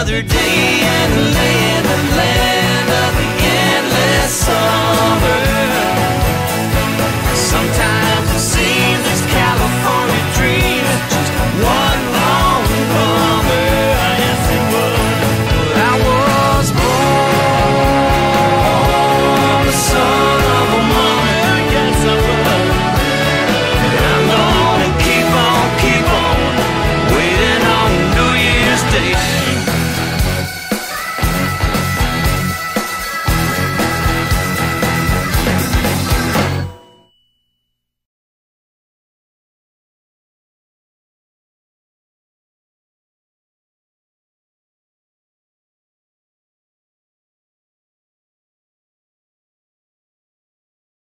another day and lay